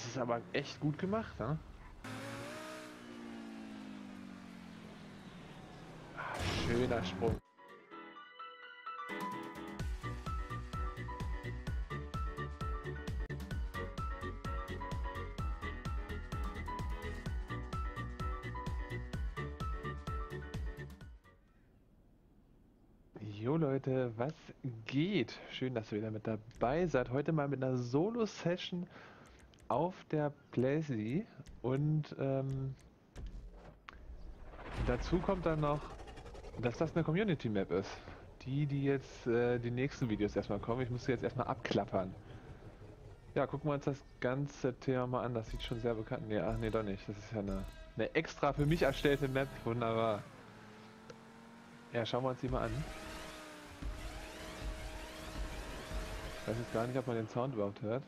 Das ist aber echt gut gemacht, ne? Ah, schöner Sprung. Jo Leute, was geht? Schön, dass ihr wieder mit dabei seid. Heute mal mit einer Solo-Session auf der Playsee und ähm, dazu kommt dann noch, dass das eine Community-Map ist. Die, die jetzt äh, die nächsten Videos erstmal kommen. Ich muss sie jetzt erstmal abklappern. Ja, gucken wir uns das ganze Thema mal an. Das sieht schon sehr bekannt. Nee, ach nee, doch nicht. Das ist ja eine, eine extra für mich erstellte Map. Wunderbar. Ja, schauen wir uns die mal an. Ich weiß jetzt gar nicht, ob man den Sound überhaupt hört.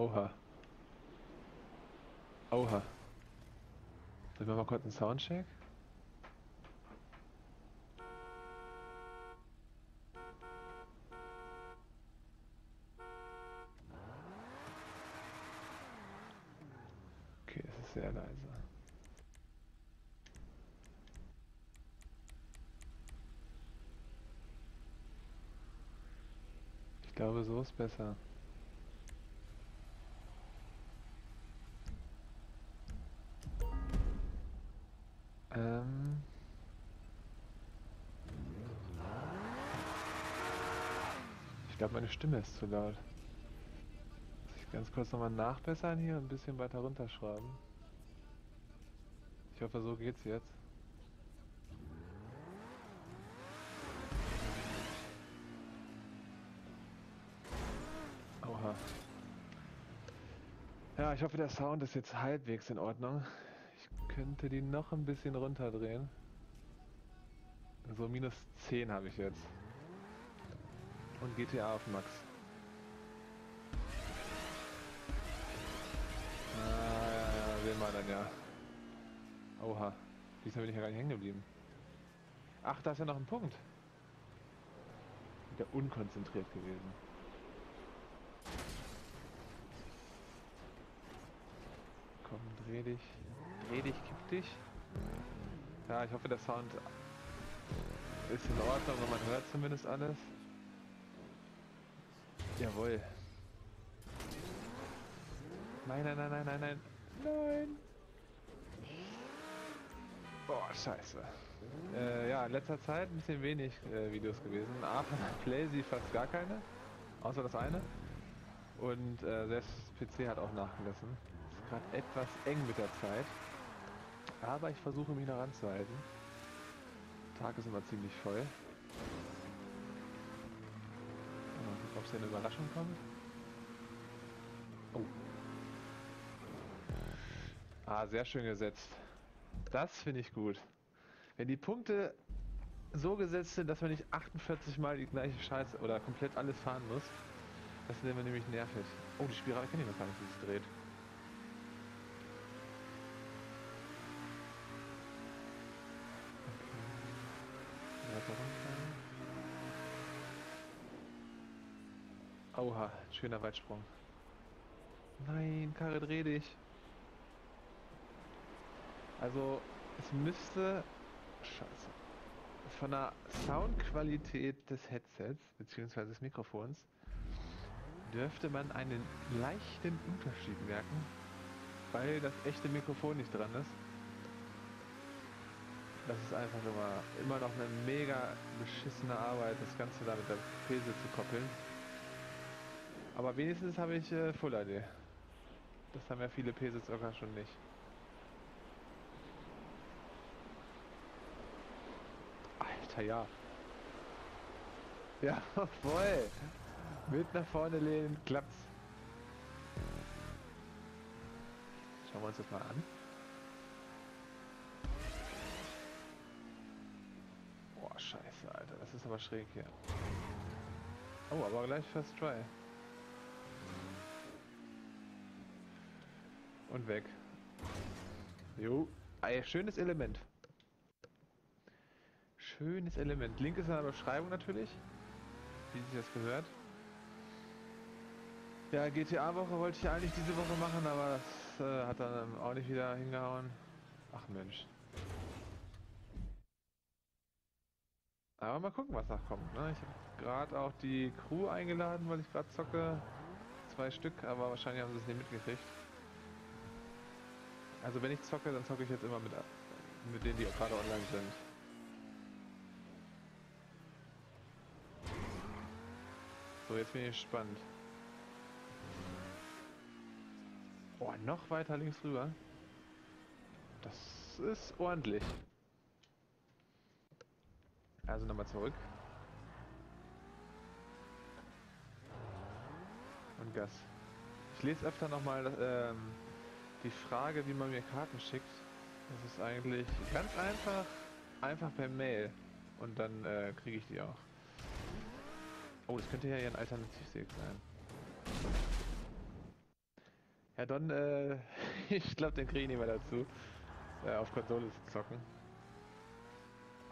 Oha. Oha. Sollen wir mal kurz einen Soundcheck? Okay, es ist sehr leise. Ich glaube, so ist besser. Ähm. Ich glaube, meine Stimme ist zu laut. Muss ich ganz kurz nochmal nachbessern hier und ein bisschen weiter runterschrauben. Ich hoffe, so geht's jetzt. Oha. Ja, ich hoffe, der Sound ist jetzt halbwegs in Ordnung. Könnte die noch ein bisschen runterdrehen. So minus 10 habe ich jetzt. Und GTA auf Max. Ah, ja, ja, sehen wir dann ja. Oha. Diesmal bin ich ja gar nicht hängen geblieben. Ach, da ist ja noch ein Punkt. Wieder unkonzentriert gewesen. Komm, dreh dich. Dreh dich, kipp dich. Ja, ich hoffe, der Sound ist in Ordnung und man hört zumindest alles. Jawohl. Nein, nein, nein, nein, nein, nein. Nein. Boah, scheiße. Äh, ja, in letzter Zeit ein bisschen wenig äh, Videos gewesen. A von Playsee fast gar keine. Außer das eine. Und äh, selbst PC hat auch nachgelassen. Ist gerade etwas eng mit der Zeit. Aber ich versuche mich noch ranzuhalten. Tag ist immer ziemlich voll. Ob es eine Überraschung kommt? Oh. Ah, sehr schön gesetzt. Das finde ich gut. Wenn die Punkte so gesetzt sind, dass man nicht 48 Mal die gleiche Scheiße oder komplett alles fahren muss, das immer nämlich nervig. Oh, die Spirale kenne ich noch gar nicht, wie sie dreht. Oha, schöner Weitsprung. Nein, Karre, dreh dich. Also, es müsste... Scheiße. Von der Soundqualität des Headsets, beziehungsweise des Mikrofons, dürfte man einen leichten Unterschied merken, weil das echte Mikrofon nicht dran ist. Das ist einfach immer, immer noch eine mega beschissene Arbeit, das Ganze da mit der Pese zu koppeln. Aber wenigstens habe ich äh, Full HD. Das haben ja viele sogar schon nicht. Alter, ja. Ja, voll. Mit nach vorne lehnen, klappt's. Schauen wir uns das mal an. Boah, scheiße, Alter. Das ist aber schräg hier. Oh, aber gleich First Try. Und weg. Jo. Ey, schönes Element. Schönes Element. Link ist in der Beschreibung natürlich. wie sich das gehört. Ja, GTA-Woche wollte ich eigentlich diese Woche machen, aber das äh, hat dann auch nicht wieder hingehauen. Ach Mensch. Aber mal gucken, was noch kommt. Ne? Ich habe gerade auch die Crew eingeladen, weil ich gerade zocke. Zwei Stück, aber wahrscheinlich haben sie es nicht mitgekriegt. Also wenn ich zocke, dann zocke ich jetzt immer mit, mit denen, die auch gerade online sind. So, jetzt bin ich gespannt. Oh, noch weiter links rüber. Das ist ordentlich. Also nochmal zurück. Und Gas. Ich lese öfter nochmal ähm, die Frage, wie man mir Karten schickt. Das ist eigentlich ganz einfach, einfach per Mail. Und dann äh, kriege ich die auch. Oh, das könnte ja hier ein Alternativseg sein. Ja, dann, äh, ich glaube, den kriege ich nicht mehr dazu, äh, auf Konsole zu zocken.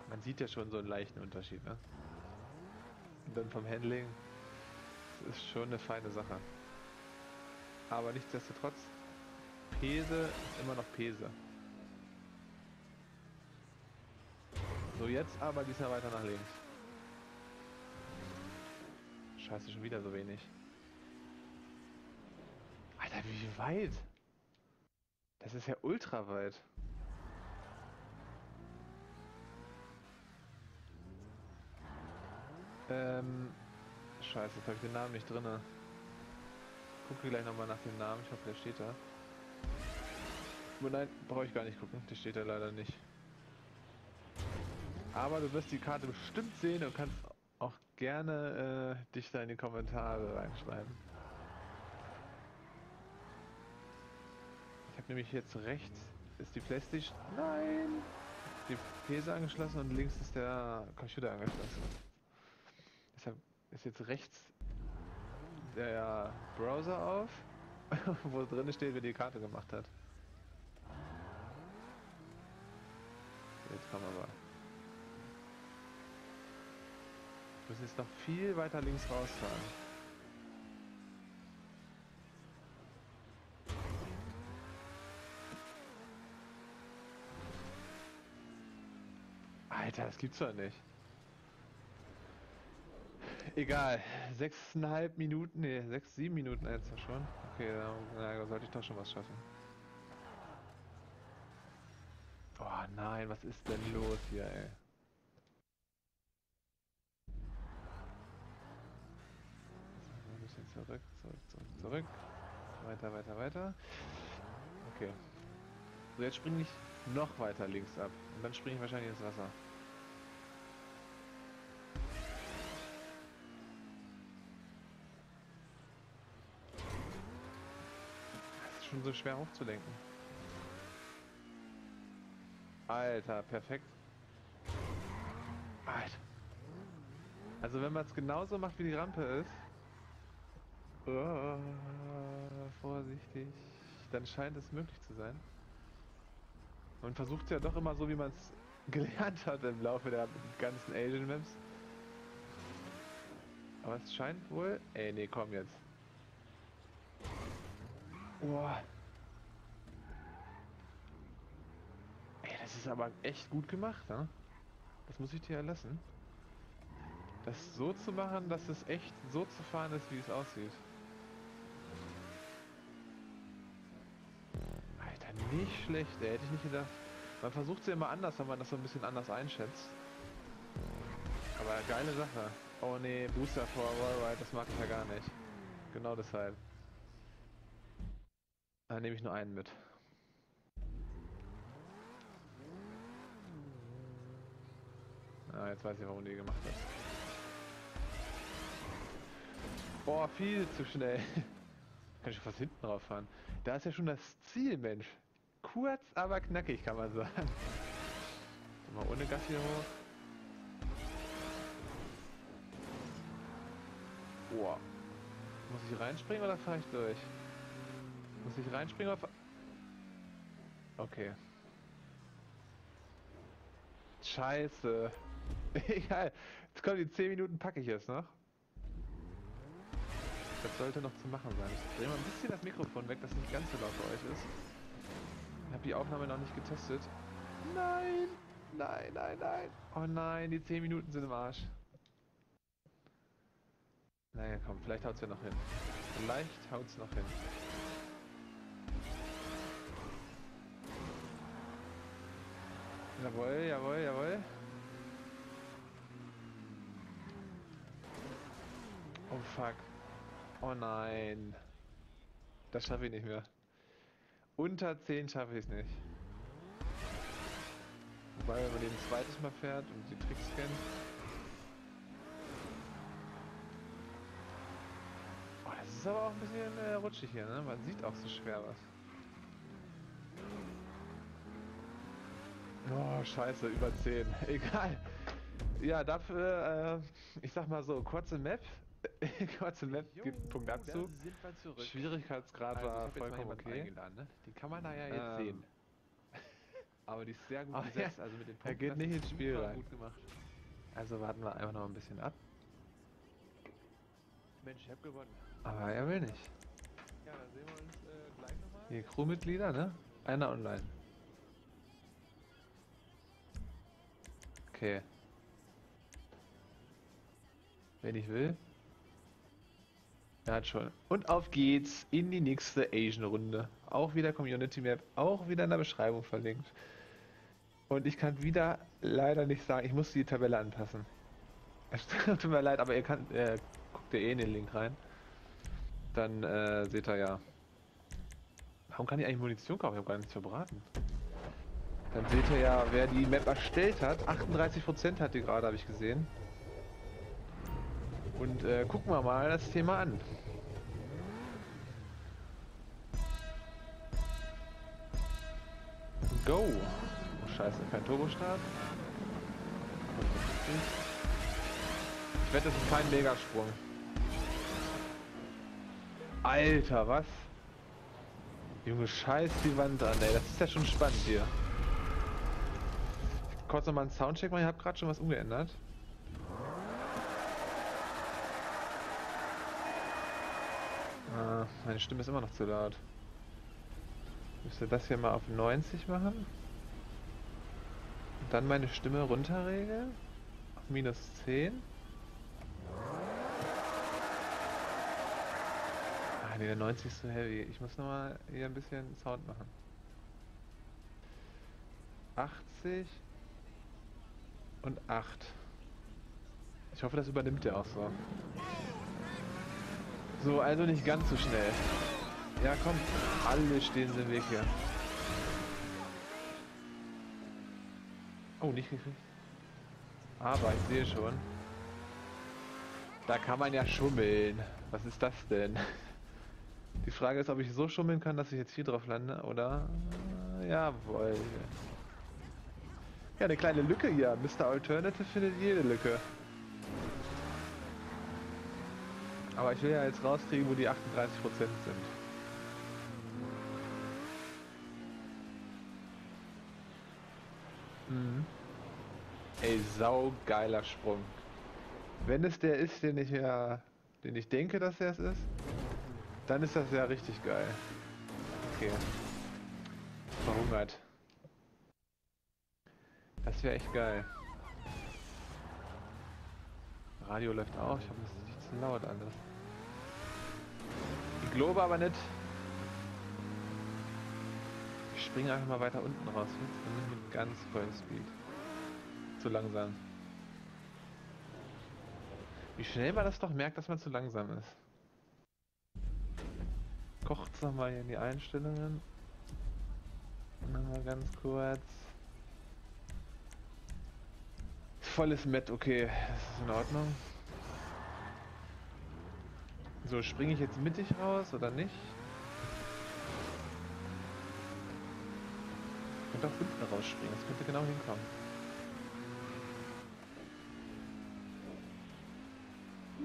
Man sieht ja schon so einen leichten Unterschied, ne? Und dann vom Handling, das ist schon eine feine Sache. Aber nichtsdestotrotz, Pese ist immer noch Pese. So, jetzt aber diesmal weiter nach links. Scheiße, schon wieder so wenig. Alter, wie weit? Das ist ja ultra weit. Ähm, scheiße, jetzt habe ich den Namen nicht drin. Gucke gleich nochmal nach dem Namen. Ich hoffe, der steht da. Nein, brauche ich gar nicht gucken. Der steht da leider nicht. Aber du wirst die Karte bestimmt sehen und kannst auch gerne äh, dich da in die Kommentare reinschreiben. Ich habe nämlich jetzt rechts ist die Playstation. Nein! Die PC angeschlossen und links ist der Computer angeschlossen. Deshalb ist jetzt rechts der Browser auf, wo drin steht, wer die Karte gemacht hat. Kommen wir aber. Wir jetzt noch viel weiter links rausfahren. Alter, das gibt's doch nicht. Egal, sechseinhalb Minuten, ne, sechs, sieben Minuten jetzt schon. Okay, da sollte ich doch schon was schaffen. Oh nein, was ist denn los hier, ey? zurück, zurück, zurück, zurück. Weiter, weiter, weiter. Okay. So, jetzt springe ich noch weiter links ab. Und dann springe ich wahrscheinlich ins Wasser. Das ist schon so schwer aufzulenken. Alter, perfekt. Alter. Also wenn man es genauso macht, wie die Rampe ist, Oh, vorsichtig. Dann scheint es möglich zu sein. Man versucht ja doch immer so, wie man es gelernt hat im Laufe der ganzen Asian Maps. Aber es scheint wohl... Ey, nee, komm jetzt. Boah. Das ist aber echt gut gemacht, ne? Das muss ich dir erlassen. Das so zu machen, dass es echt so zu fahren ist, wie es aussieht. nicht schlecht, ey. hätte ich nicht gedacht. Man versucht es ja immer anders, wenn man das so ein bisschen anders einschätzt. Aber geile Sache. Oh nee, Booster vor Rollride, das mag ich ja gar nicht. Genau deshalb. Da nehme ich nur einen mit. Jetzt weiß ich, warum die gemacht hat. Boah, viel zu schnell. Kann ich fast hinten drauf fahren. Da ist ja schon das Ziel, Mensch. Kurz, aber knackig, kann man sagen. Mal ohne Gas hier hoch. Boah. Muss ich reinspringen oder fahre ich durch? Muss ich reinspringen oder Okay. Scheiße. Egal. Jetzt kommen die 10 Minuten packe ich jetzt noch. Das sollte noch zu machen sein. Ich drehe mal ein bisschen das Mikrofon weg, dass es nicht ganz so laut für euch ist. Ich habe die Aufnahme noch nicht getestet. Nein! Nein, nein, nein! Oh nein, die 10 Minuten sind im Arsch. Naja, komm, vielleicht haut's ja noch hin. Vielleicht haut's noch hin. Jawohl, jawohl, jawohl. Oh fuck. Oh nein. Das schaffe ich nicht mehr. Unter 10 schaffe ich es nicht. Wobei, wenn man den zweites Mal fährt und die Tricks kennt. Oh, das ist aber auch ein bisschen äh, rutschig hier, ne? Man sieht auch so schwer was. Oh, scheiße, über 10. Egal. Ja, dafür, äh, ich sag mal so, kurze Map. Kurze Map jo, gibt Punktabzug. Schwierigkeitsgrad also, war vollkommen okay. Ne? Die kann man da ja jetzt ähm, sehen. Aber die ist sehr gut gesetzt, also mit den Punkten. Er geht nicht ins Spiel rein. Gut gemacht. Also warten wir einfach noch ein bisschen ab. Mensch, ich hab gewonnen. Aber er will nicht. Ja, dann sehen wir uns äh, gleich nochmal. Hier Crewmitglieder, ne? Einer online. Okay. Wenn ich will. Er hat schon. Und auf geht's in die nächste Asian-Runde. Auch wieder Community Map, auch wieder in der Beschreibung verlinkt. Und ich kann wieder leider nicht sagen, ich muss die Tabelle anpassen. Es tut mir leid, aber ihr könnt, äh, guckt ihr eh in den Link rein. Dann äh, seht ihr ja. Warum kann ich eigentlich Munition kaufen? Ich habe gar nichts verbraten. Dann seht ihr ja, wer die Map erstellt hat. 38% hat die gerade, habe ich gesehen. Und äh, gucken wir mal das Thema an. Go! Oh, scheiße, kein Turbostart. Ich wette, das ist kein Megasprung. Alter, was? Junge, scheiß die Wand an, ey. Das ist ja schon spannend hier kurz nochmal einen Soundcheck machen. Ich habe gerade schon was umgeändert. Ah, meine Stimme ist immer noch zu laut. Müsste das hier mal auf 90 machen. Und dann meine Stimme runterregeln. Auf minus 10. Ah, nee, der 90 ist so heavy. Ich muss nochmal hier ein bisschen Sound machen. 80 und 8. Ich hoffe, das übernimmt er auch so. So, also nicht ganz so schnell. Ja, komm. Alle stehen im Weg hier. Oh, nicht gekriegt. Aber ich sehe schon. Da kann man ja schummeln. Was ist das denn? Die Frage ist, ob ich so schummeln kann, dass ich jetzt hier drauf lande, oder? Jawohl. Ja, eine kleine Lücke hier. Mr. Alternative findet jede Lücke. Aber ich will ja jetzt rauskriegen, wo die 38% sind. Mhm. Ey, saugeiler Sprung. Wenn es der ist, den ich ja, den ich denke, dass er es ist, dann ist das ja richtig geil. Okay. Verhungert. Das wäre echt geil. Radio läuft auch, ich habe es nicht zu laut. Ich glaube aber nicht. Ich springe einfach mal weiter unten raus. Mit ganz vollem Speed. Zu langsam. Wie schnell man das doch merkt, dass man zu langsam ist. Kocht's nochmal hier in die Einstellungen. Nochmal ganz kurz. volles Met, okay, das ist in Ordnung. So, springe ich jetzt mittig raus oder nicht? Ich könnte auch hinten rausspringen, das könnte genau hinkommen.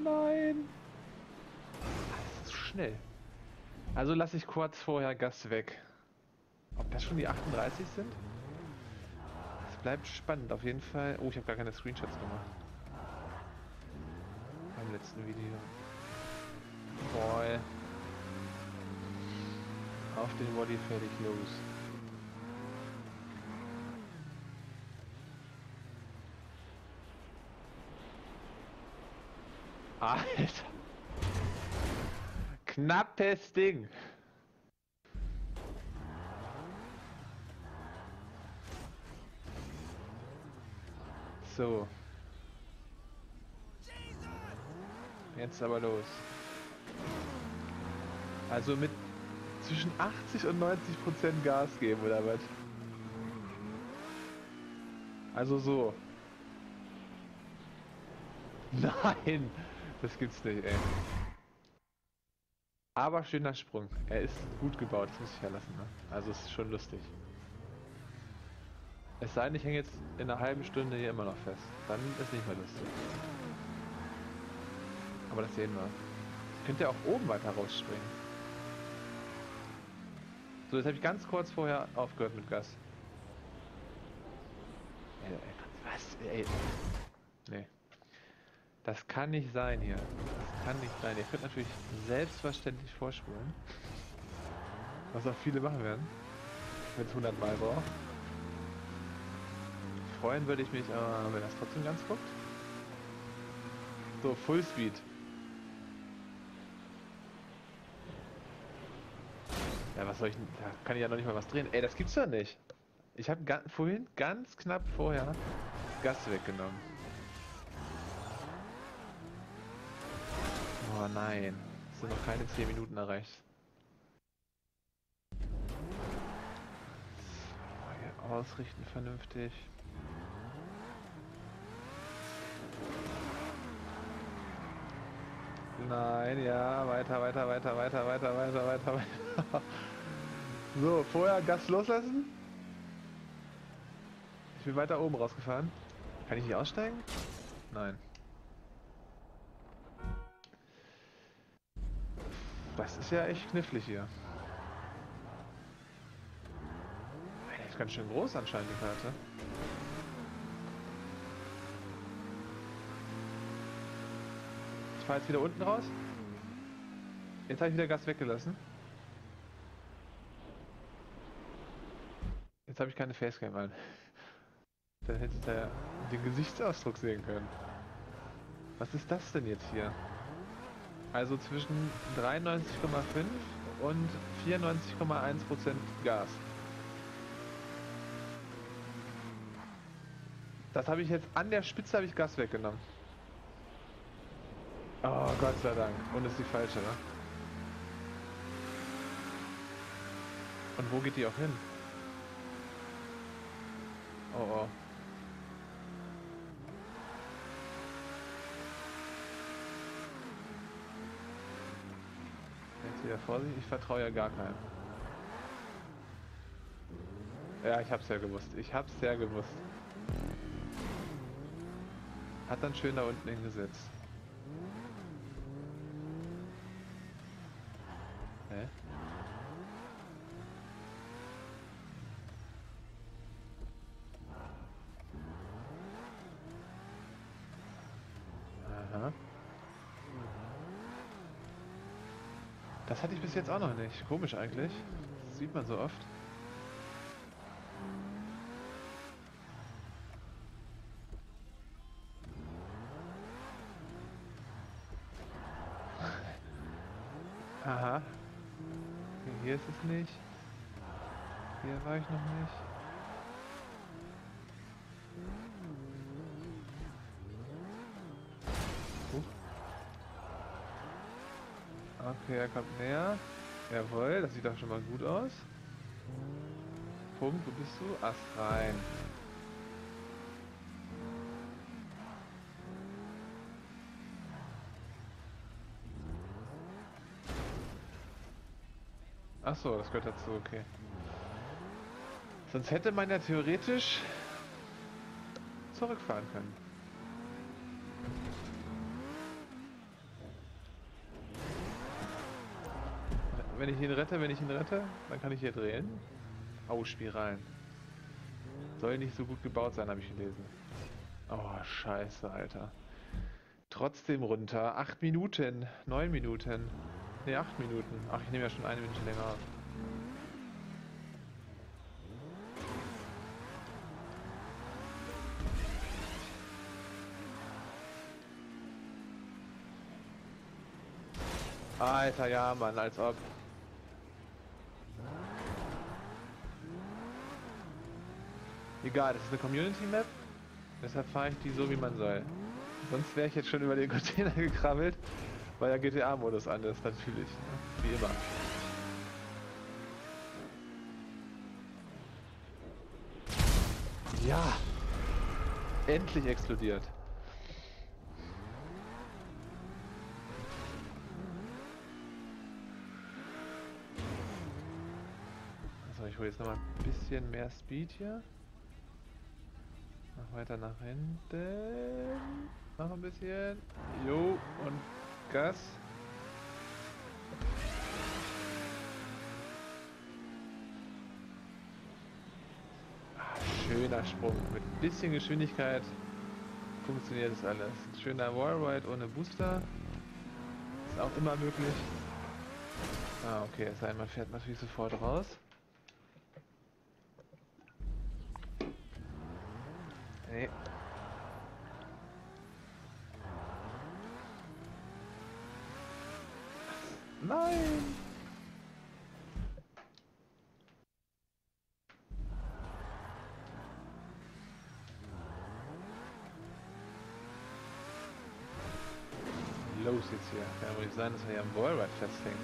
Nein! Das ist schnell. Also lasse ich kurz vorher Gas weg. Ob das schon die 38 sind? bleibt spannend auf jeden Fall. Oh, ich habe gar keine Screenshots gemacht. Beim letzten Video. Boy. Auf den Body fertig los. Alter. Knappes Ding. So. Jetzt aber los. Also mit zwischen 80 und 90 Prozent Gas geben oder was? Also so. Nein, das gibt's nicht, ey. Aber schöner Sprung. Er ist gut gebaut, das muss ich ja lassen. Ne? Also es ist schon lustig. Es sei denn, ich hänge jetzt in einer halben Stunde hier immer noch fest. Dann ist nicht mehr lustig. Aber das sehen wir. Könnt ihr auch oben weiter rausspringen. So, jetzt habe ich ganz kurz vorher aufgehört mit Gas. Ey, was? Ey. Nee. Das kann nicht sein hier. Das kann nicht sein. Ihr könnt natürlich selbstverständlich vorspulen. Was auch viele machen werden. Wenn es 100 Mal braucht. Freuen würde ich mich, äh, wenn das trotzdem ganz guckt. So, Full Was soll ich denn? Da kann ich ja noch nicht mal was drehen. Ey, das gibt's doch nicht. Ich habe vorhin ganz knapp vorher Gas weggenommen. Oh nein. Es sind noch keine 10 Minuten erreicht. Ausrichten vernünftig. Nein, ja, weiter, weiter, weiter, weiter, weiter, weiter, weiter, weiter. So, vorher Gas loslassen. Ich bin weiter oben rausgefahren. Kann ich nicht aussteigen? Nein. Das ist ja echt knifflig hier. Das ist ganz schön groß anscheinend die Karte. Ich fahre jetzt wieder unten raus. Jetzt habe ich wieder Gas weggelassen. Jetzt habe ich keine Facecam an. Dann hätte ich da den Gesichtsausdruck sehen können. Was ist das denn jetzt hier? Also zwischen 93,5 und 94,1% Gas. Das habe ich jetzt an der Spitze habe ich Gas weggenommen. Oh, Gott sei Dank. Und ist die falsche, ne? Und wo geht die auch hin? Oh, oh. Jetzt wieder Vorsicht, ich vertraue ja gar keinem. Ja, ich hab's ja gewusst. Ich hab's ja gewusst. Hat dann schön da unten hingesetzt. Hä? Aha. Das hatte ich bis jetzt auch noch nicht. Komisch eigentlich. Das sieht man so oft. Aha. Hier ist es nicht. Hier war ich noch nicht. Okay, er kommt näher. Jawohl, das sieht doch schon mal gut aus. Punkt, wo bist du? Ast rein. Ach so, das gehört dazu, okay. Sonst hätte man ja theoretisch zurückfahren können. Wenn ich ihn rette, wenn ich ihn rette, dann kann ich hier drehen. Oh, Spiralen. Soll nicht so gut gebaut sein, habe ich gelesen. Oh, scheiße, Alter. Trotzdem runter. Acht Minuten. Neun Minuten. Ne, acht Minuten. Ach, ich nehme ja schon eine Minute länger auf. Alter, ja, Mann, als ob. Egal, das ist eine Community-Map. Deshalb fahre ich die so, wie man soll. Sonst wäre ich jetzt schon über den Container gekrabbelt, weil der GTA-Modus an ist, natürlich. Ne? Wie immer. Ja! Endlich explodiert. So, ich hole jetzt nochmal ein bisschen mehr Speed hier. Weiter nach hinten. Noch ein bisschen. Jo, und Gas. Ah, schöner Sprung. Mit ein bisschen Geschwindigkeit funktioniert das alles. Schöner Wallride ohne Booster. Ist auch immer möglich. Ah, okay, es sei denn, man fährt natürlich sofort raus. Nee. Nein! Los jetzt hier. Kann ja wohl nicht sein, dass wir hier am Wallride festhängen.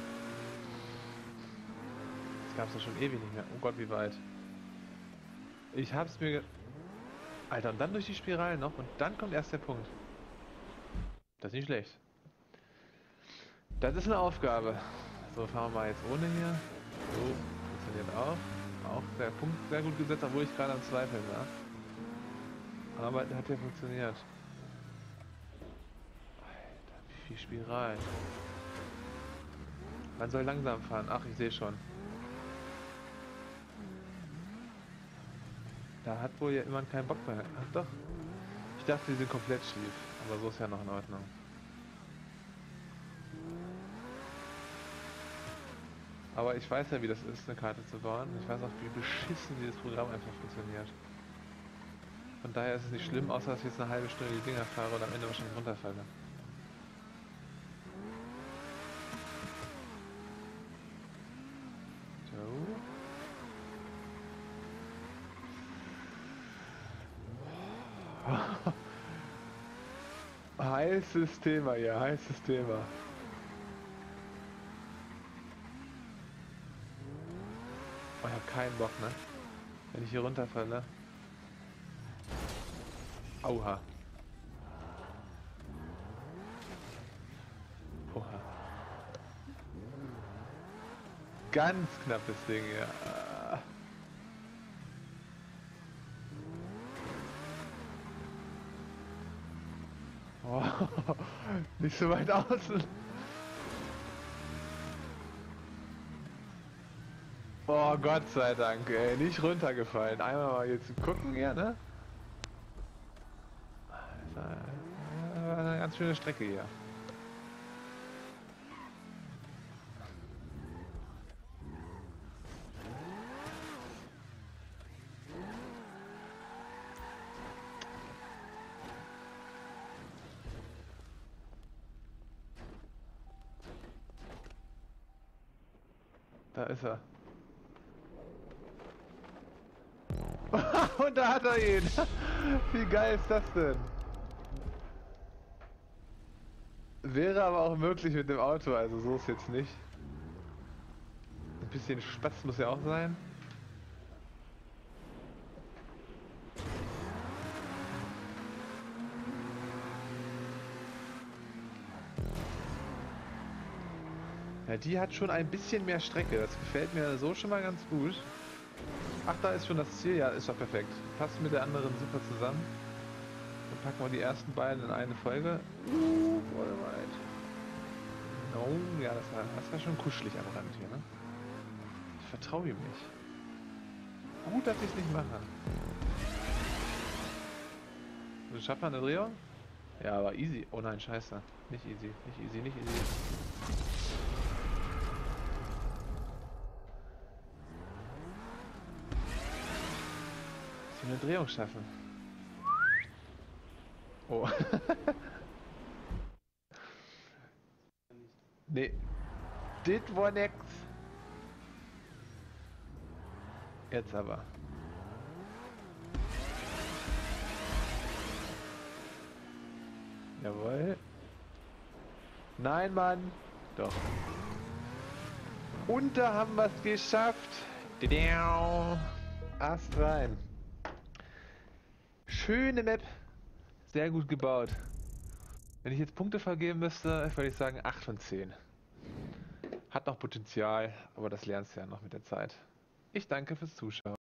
Das gab's ja schon ewig nicht mehr. Oh Gott, wie weit. Ich hab's mir Alter, und dann durch die Spirale noch und dann kommt erst der Punkt. Das ist nicht schlecht. Das ist eine Aufgabe. So, fahren wir mal jetzt ohne hier. So, funktioniert auch. Auch der Punkt sehr gut gesetzt, obwohl ich gerade am Zweifeln war. Aber hat ja funktioniert. Alter, wie viel Spiralen. Man soll langsam fahren. Ach, ich sehe schon. Da hat wohl ja immer keinen Bock mehr. Ach doch. Ich dachte, die sind komplett schief. Aber so ist ja noch in Ordnung. Aber ich weiß ja, wie das ist, eine Karte zu bauen. Ich weiß auch, wie beschissen dieses Programm einfach funktioniert. Von daher ist es nicht schlimm, außer dass ich jetzt eine halbe Stunde die Dinger fahre und am Ende wahrscheinlich runterfalle. Heißes Thema, ja, heißes Thema. Oh, ich hab keinen Bock, ne? Wenn ich hier runterfalle. Aua. Oha. Ganz knappes Ding, ja. Oh, nicht so weit außen. Oh Gott sei Dank, ey, nicht runtergefallen. Einmal mal jetzt gucken hier, ne? Das war eine ganz schöne Strecke hier. Da ist er. Und da hat er ihn. Wie geil ist das denn? Wäre aber auch möglich mit dem Auto, also so ist jetzt nicht. Ein bisschen Spatz muss ja auch sein. Ja, die hat schon ein bisschen mehr Strecke. Das gefällt mir so schon mal ganz gut. Ach, da ist schon das Ziel. Ja, ist doch perfekt. Passt mit der anderen super zusammen. Dann packen wir die ersten beiden in eine Folge. Uh, weit. No, ja, das war, das war schon kuschelig am Rand hier, ne? Ich vertraue ihm nicht. Gut, dass ich es nicht mache. So, schafft man eine Drehung? Ja, aber easy. Oh nein, scheiße. Nicht easy, nicht easy, nicht easy. Eine Drehung schaffen. Oh. nee. Dit war nix. Jetzt aber. Jawohl. Nein, Mann. Doch. Und da haben wir es geschafft. Ast rein. Schöne Map. Sehr gut gebaut. Wenn ich jetzt Punkte vergeben müsste, würde ich sagen 8 von 10. Hat noch Potenzial, aber das lernst du ja noch mit der Zeit. Ich danke fürs Zuschauen.